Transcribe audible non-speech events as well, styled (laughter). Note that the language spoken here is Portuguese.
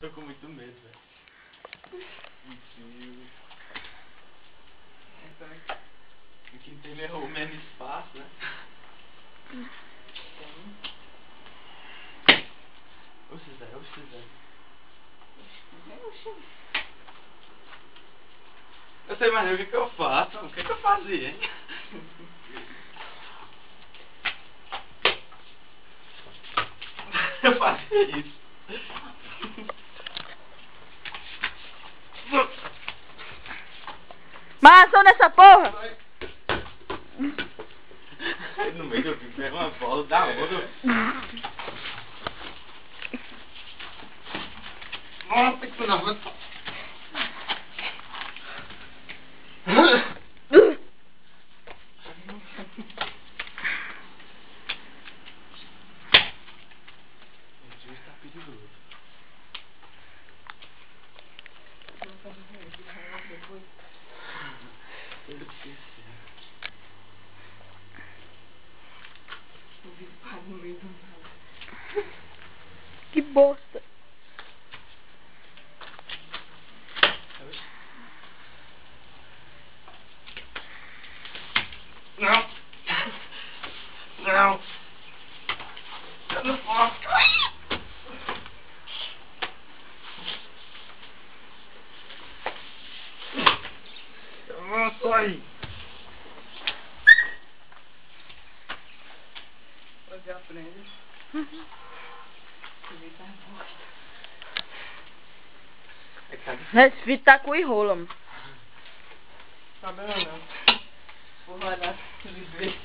Tô com muito medo, velho. Mentira. O que tem o menos espaço, né? Oxe, Zé, oxe, Zé. Eu sei, mas o que, que eu faço? O que, que eu fazia, hein? (laughs) eu fazia isso. Marração nessa porra! no meio do bico, pega uma bola da onda. Nossa, que Jesus tá perigoso. (laughs) Que bosta! Não! Não! Eu não posso! Eu não sair! Hoje aprende. Bosta. É que tá Esse vídeo tá com enrola, mano. Tá bem ou não? Vou olhar (laughs) ele